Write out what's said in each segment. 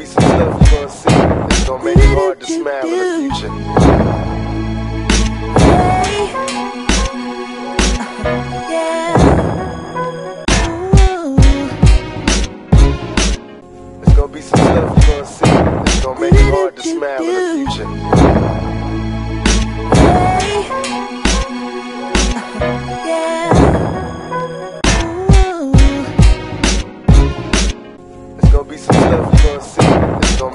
be some stuff you gonna see that's gonna make it hard to smile in the future. Gonna be some stuff you gonna see gonna make it hard to smile in the future. gonna be some stuff it's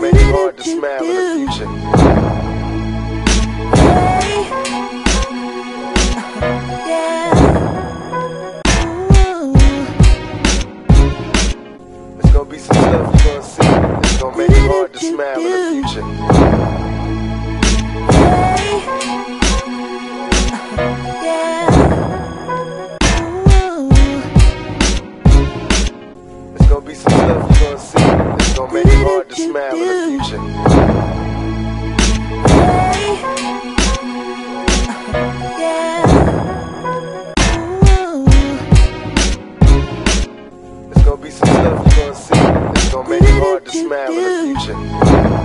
gonna be some stuff you're gonna see. It's gonna make it hard to smile in the future. Gonna be some stuff you're gonna see. It's gonna make it hard to smile in the future. It's gonna be some stuff you're gonna see. It's gonna make it hard to smile in the future.